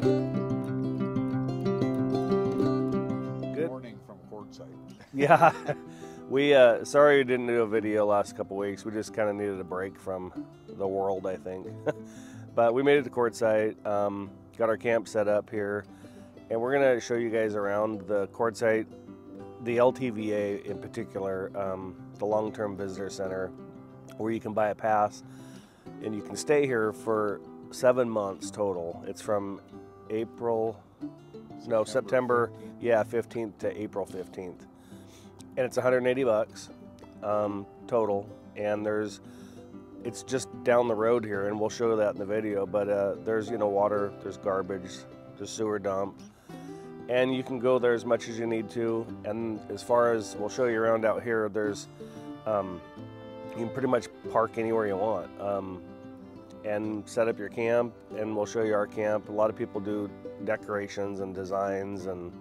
Good morning from Quartzsite. Yeah, we uh, sorry we didn't do a video last couple weeks. We just kind of needed a break from the world, I think. but we made it to Quartzsite, um, got our camp set up here, and we're gonna show you guys around the Quartzsite, the LTVA in particular, um, the Long-Term Visitor Center, where you can buy a pass and you can stay here for seven months total. It's from April, no September, 15th. yeah, 15th to April 15th, and it's 180 bucks um, total. And there's, it's just down the road here, and we'll show that in the video. But uh, there's you know water, there's garbage, there's sewer dump, and you can go there as much as you need to. And as far as we'll show you around out here, there's um, you can pretty much park anywhere you want. Um, and set up your camp and we'll show you our camp. A lot of people do decorations and designs and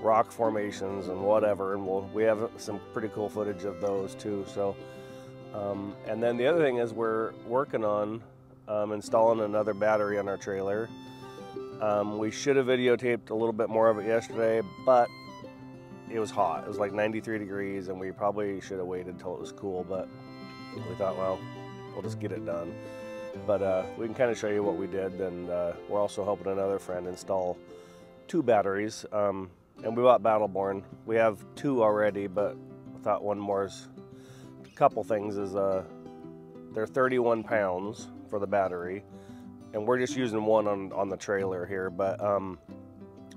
rock formations and whatever and we'll, we have some pretty cool footage of those too. So, um, and then the other thing is we're working on um, installing another battery on our trailer. Um, we should have videotaped a little bit more of it yesterday, but it was hot. It was like 93 degrees and we probably should have waited until it was cool, but we thought, well, we'll just get it done but uh, we can kind of show you what we did and uh, we're also helping another friend install two batteries um, and we bought battleborn. We have two already but I thought one more is a couple things is uh, they're 31 pounds for the battery and we're just using one on, on the trailer here but um,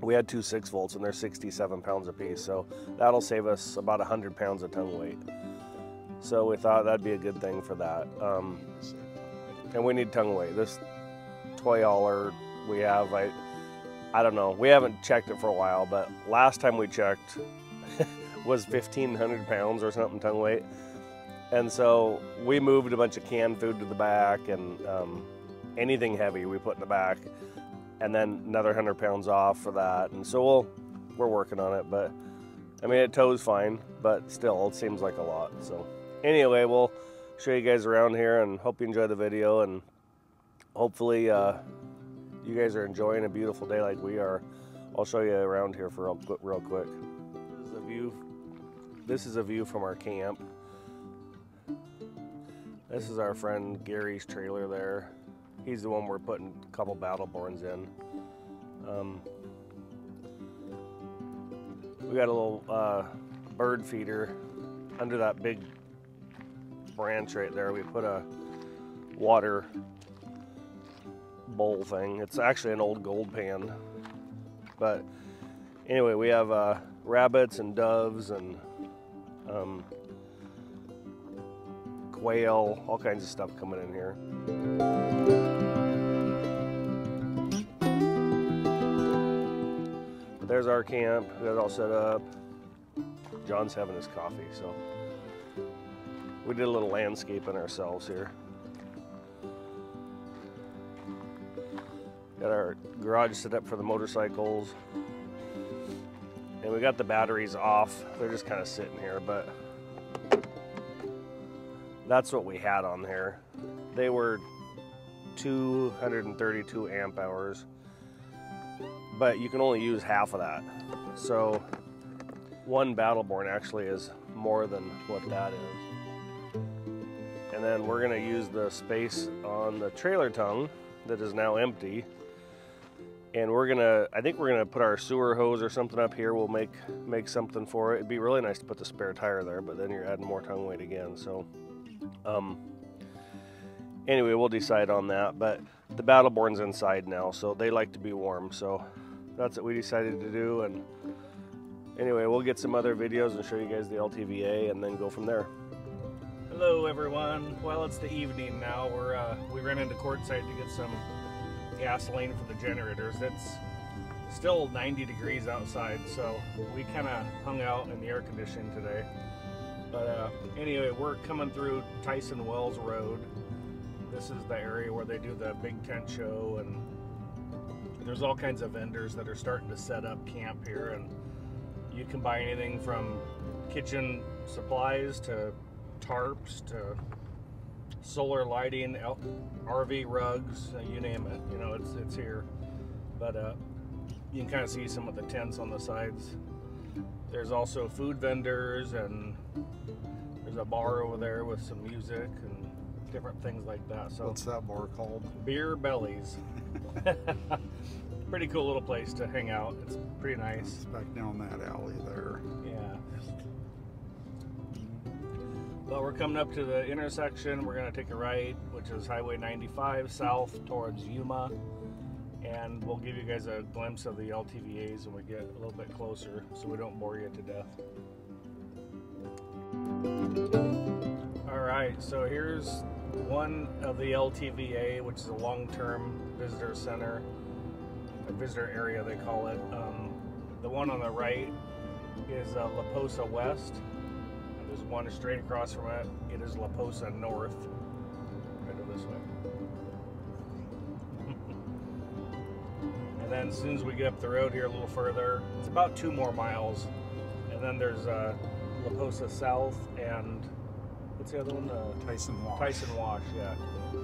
we had two 6 volts and they're 67 pounds a piece so that'll save us about 100 pounds of tongue weight. So we thought that'd be a good thing for that um, and we need tongue weight. This toy hauler we have, I, I don't know. We haven't checked it for a while, but last time we checked was 1,500 pounds or something tongue weight. And so we moved a bunch of canned food to the back and um, anything heavy we put in the back, and then another 100 pounds off for that. And so we'll, we're working on it, but I mean, it tows fine, but still, it seems like a lot. So anyway, we'll show you guys around here and hope you enjoy the video and hopefully uh, you guys are enjoying a beautiful day like we are. I'll show you around here for real, real quick. This is a view. This is a view from our camp. This is our friend Gary's trailer there. He's the one we're putting a couple battleborns in. Um, we got a little uh, bird feeder under that big branch right there. We put a water bowl thing. It's actually an old gold pan. But anyway, we have uh, rabbits and doves and um, quail, all kinds of stuff coming in here. There's our camp. We got it all set up. John's having his coffee, so we did a little landscaping ourselves here. Got our garage set up for the motorcycles. And we got the batteries off. They're just kind of sitting here, but that's what we had on there. They were 232 amp hours, but you can only use half of that. So one Battleborn actually is more than what that is. And then we're gonna use the space on the trailer tongue that is now empty. And we're gonna, I think we're gonna put our sewer hose or something up here. We'll make make something for it. It'd be really nice to put the spare tire there, but then you're adding more tongue weight again. So, um, anyway, we'll decide on that. But the Battleborn's inside now, so they like to be warm. So that's what we decided to do. And anyway, we'll get some other videos and show you guys the LTVA and then go from there. Hello everyone. Well, it's the evening now. We're uh, we ran into Quartzsite to get some gasoline for the generators. It's still 90 degrees outside, so we kind of hung out in the air conditioning today. But uh, anyway, we're coming through Tyson Wells Road. This is the area where they do the big tent show, and there's all kinds of vendors that are starting to set up camp here, and you can buy anything from kitchen supplies to tarps to solar lighting, RV rugs, uh, you name it. You know, it's it's here. But uh, you can kind of see some of the tents on the sides. There's also food vendors and there's a bar over there with some music and different things like that. So What's that bar called? Beer Bellies. pretty cool little place to hang out. It's pretty nice. It's back down that alley there. Yeah. But we're coming up to the intersection. We're going to take a right, which is Highway 95 south towards Yuma. And we'll give you guys a glimpse of the LTVAs when we get a little bit closer so we don't bore you to death. All right, so here's one of the LTVA, which is a long-term visitor center, a visitor area they call it. Um, the one on the right is uh, La Posa West. There's one straight across from it. It is La Posa North. Over this way. and then as soon as we get up the road here a little further, it's about two more miles. And then there's uh, La Posa South and what's the other one? Uh, Tyson Wash. Tyson Wash, yeah. So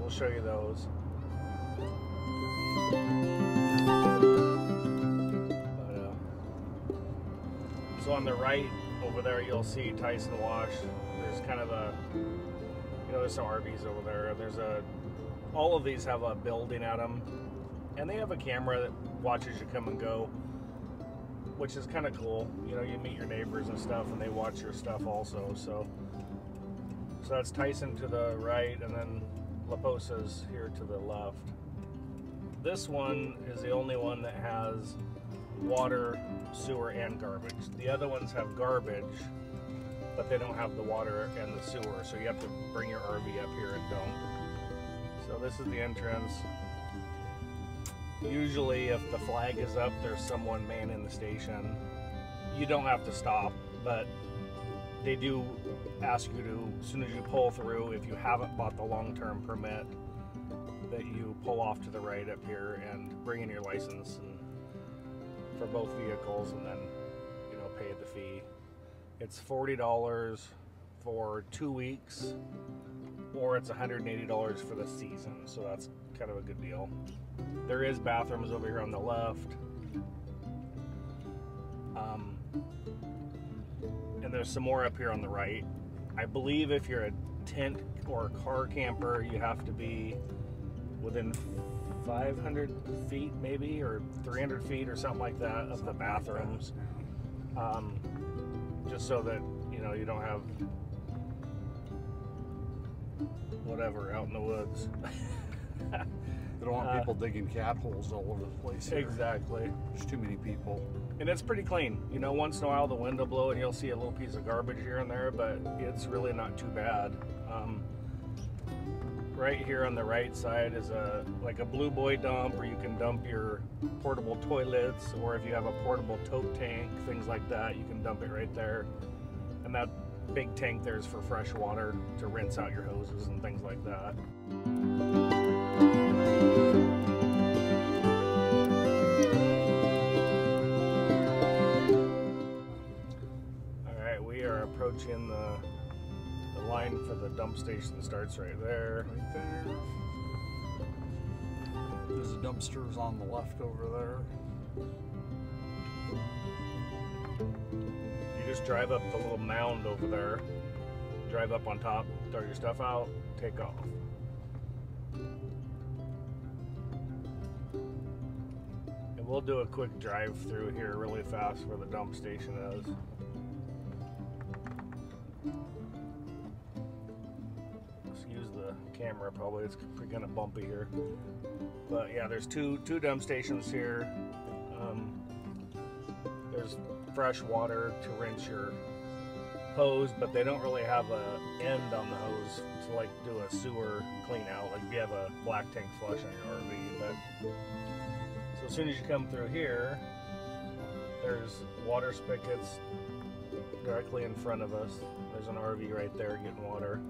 we'll show you those. But, uh, so on the right over there, you'll see Tyson Wash. There's kind of a, you know, there's some RVs over there. There's a, all of these have a building at them, and they have a camera that watches you come and go, which is kind of cool. You know, you meet your neighbors and stuff, and they watch your stuff also. So, so that's Tyson to the right, and then La Posa's here to the left. This one is the only one that has water, sewer, and garbage. The other ones have garbage, but they don't have the water and the sewer, so you have to bring your RV up here and dump. So this is the entrance. Usually, if the flag is up, there's someone manning the station. You don't have to stop, but they do ask you to, as soon as you pull through, if you haven't bought the long-term permit, that you pull off to the right up here and bring in your license and for both vehicles, and then you know pay the fee. It's forty dollars for two weeks, or it's one hundred and eighty dollars for the season. So that's kind of a good deal. There is bathrooms over here on the left. Um, and there's some more up here on the right. I believe if you're a tent or a car camper, you have to be within 500 feet, maybe, or 300 feet, or something like that, of the bathrooms. Um, just so that you know you don't have whatever out in the woods. They don't want Uh, people digging cat holes all over the place here. exactly. There's too many people. And it's pretty clean. You know, once in a while the wind will blow and you'll see a little piece of garbage here and there, but it's really not too bad. Um, right here on the right side is a like a blue boy dump where you can dump your portable toilets or if you have a portable tote tank, things like that, you can dump it right there. And that big tank there is for fresh water to rinse out your hoses and things like that. All right, we are approaching the, line for the dump station starts right there. Right there. There's the dumpsters on the left over there. You just drive up the little mound over there, drive up on top, throw your stuff out, take off. And we'll do a quick drive through here really fast where the dump station is. Probably it's kind of bumpy here. But yeah, there's two two dump stations here. Um, there's fresh water to rinse your hose, but they don't really have a end on the hose to like do a sewer clean out. Like if you have a black tank flush on your RV, but so as soon as you come through here, there's water spigots directly in front of us. There's an RV right there getting water.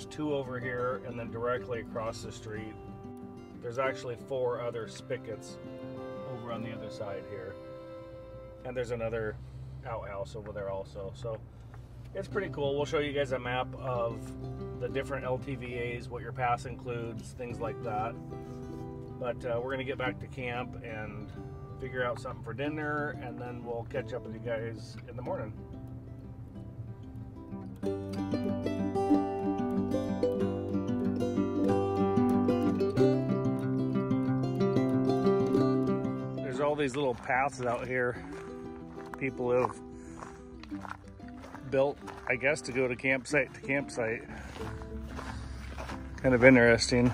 There's two over here, and then directly across the street, there's actually four other spigots over on the other side here. And there's another outhouse over there also. So it's pretty cool. We'll show you guys a map of the different LTVAs, what your pass includes, things like that. But uh, we're gonna get back to camp and figure out something for dinner, and then we'll catch up with you guys in the morning. These little paths out here people have built, I guess, to go to campsite to campsite. Kind of interesting.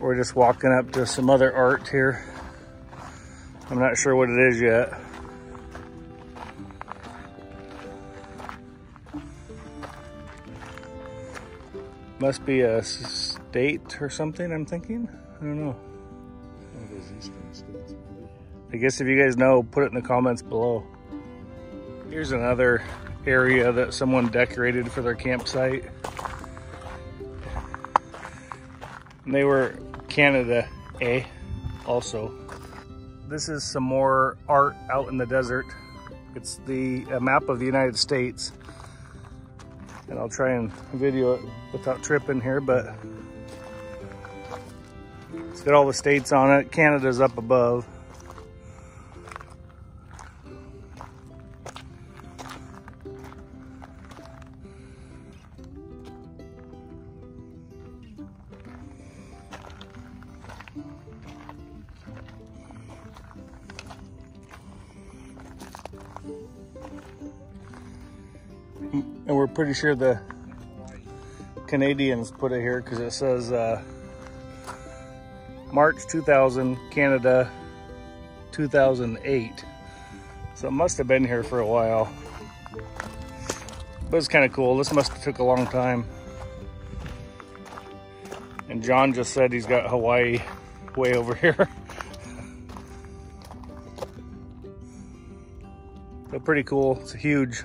We're just walking up to some other art here. I'm not sure what it is yet. Must be a state or something, I'm thinking. I don't know. One of those eastern states. I guess if you guys know, put it in the comments below. Here's another area that someone decorated for their campsite. And they were Canada A also. This is some more art out in the desert. It's the a map of the United States. And I'll try and video it without tripping here, but it's got all the states on it. Canada's up above. And we're pretty sure the Canadians put it here because it says uh, March 2000, Canada 2008. So it must have been here for a while. But it's kind of cool. This must have took a long time. And John just said he's got Hawaii way over here. but pretty cool. It's huge.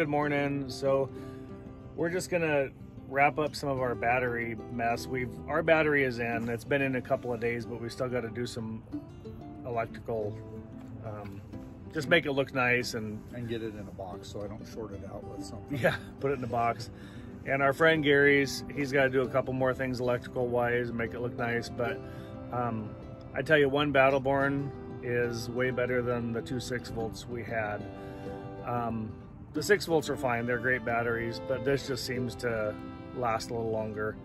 Good morning. So we're just gonna wrap up some of our battery mess. We've our battery is in. It's been in a couple of days, but we still got to do some electrical. Um, just make it look nice and And get it in a box so I don't short it out with something. yeah, put it in the box. And our friend Gary's, he's got to do a couple more things electrical wise and make it look nice. But um, I tell you, one Battleborn is way better than the two six volts we had. Um, the six volts are fine; they're great batteries, but this just seems to last a little longer.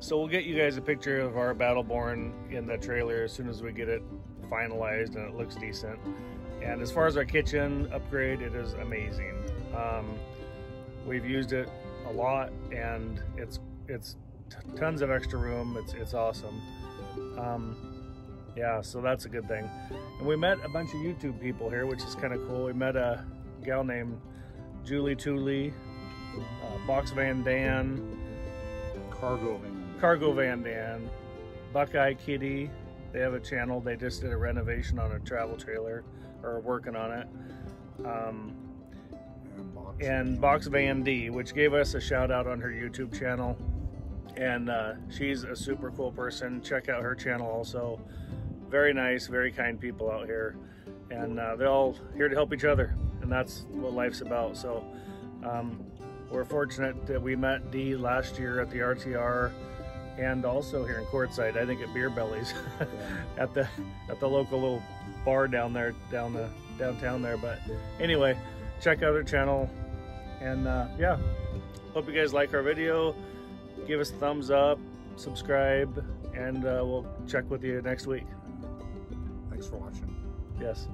So we'll get you guys a picture of our Battleborn in the trailer as soon as we get it finalized and it looks decent. And as far as our kitchen upgrade, it is amazing. Um, we've used it a lot, and it's it's tons of extra room. It's it's awesome. Um, yeah, so that's a good thing. And we met a bunch of YouTube people here, which is kind of cool. We met a gal named Julie Tooley, uh, Box Van Dan, Cargo van. Cargo Van Dan, Buckeye Kitty. They have a channel. They just did a renovation on a travel trailer, or working on it. Um, And box. and Box Van D, which gave us a shout out on her YouTube channel. And uh, she's a super cool person. Check out her channel also. Very nice, very kind people out here. And uh, they're all here to help each other. That's what life's about. So um, we're fortunate that we met Dee last year at the RTR and also here in Quartzsite, I think at Beer Bellies at the at the local little bar down there down the downtown there. But anyway, check out her channel and uh, yeah, hope you guys like our video. Give us a thumbs up, subscribe, and uh, we'll check with you next week. Thanks for watching. Yes.